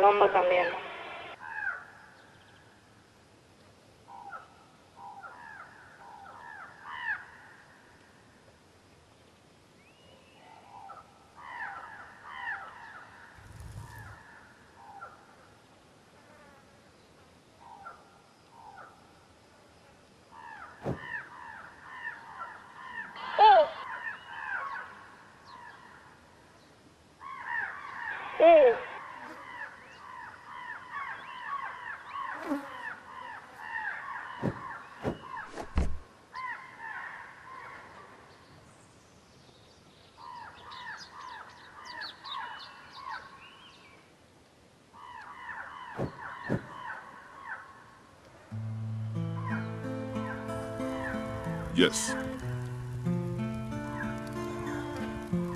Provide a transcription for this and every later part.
Colombo también. Sí. Yes.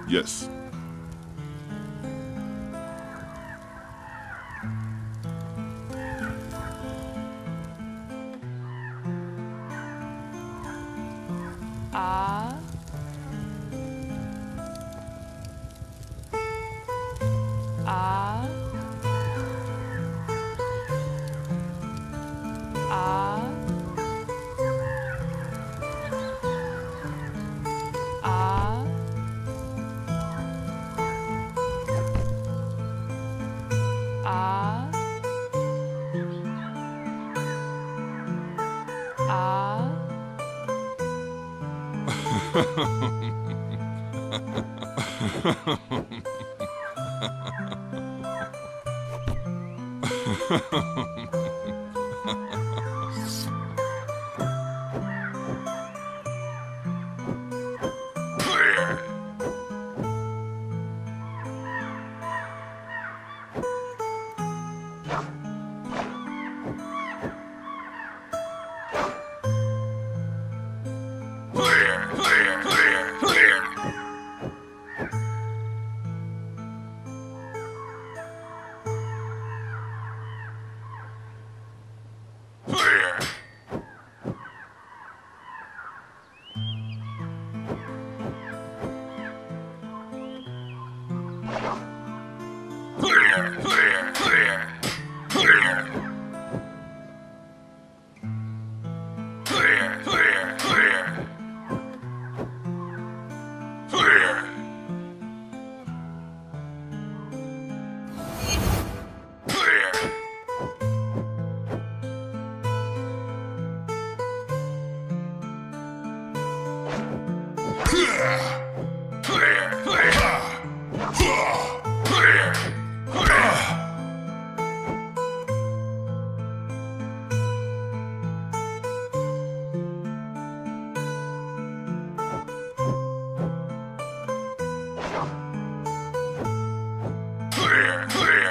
Yes. Ha ha ha. Clear. Clear.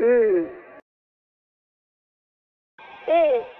Mm. Sí. mm,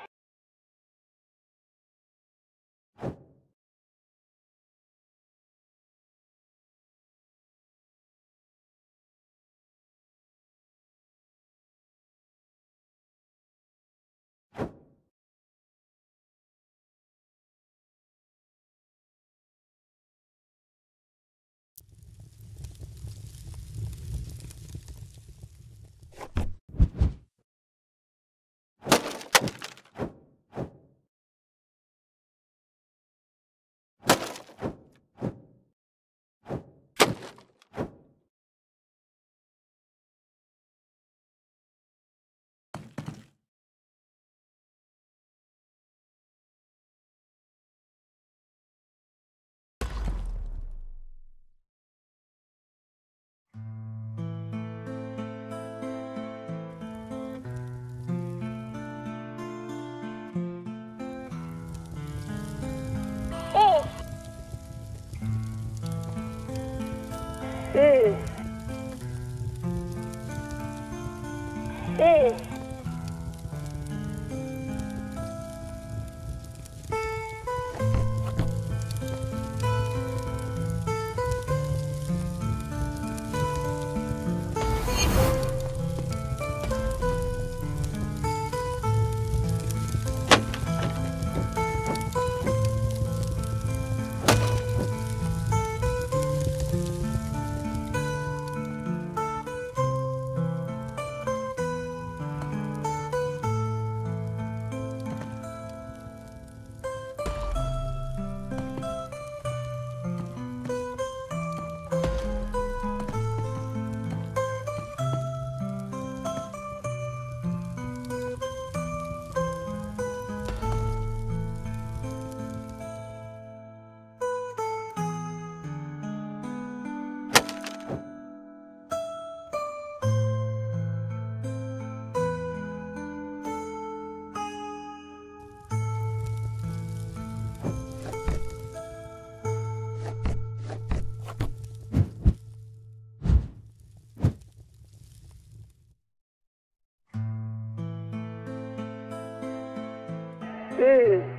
mm.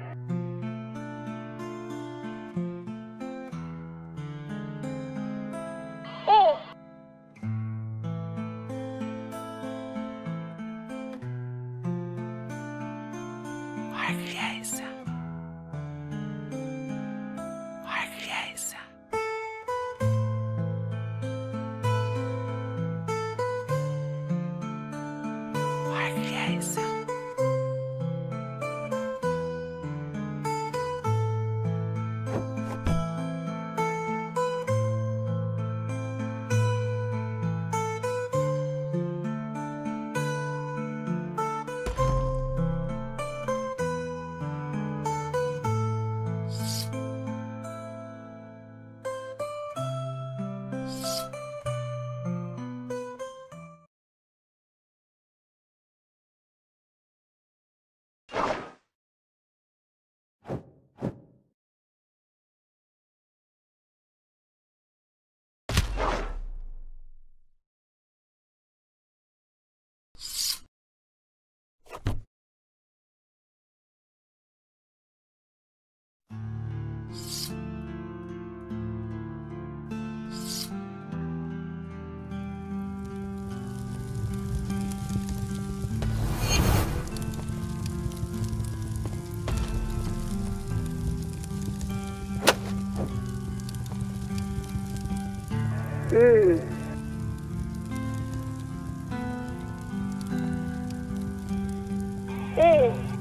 Mm.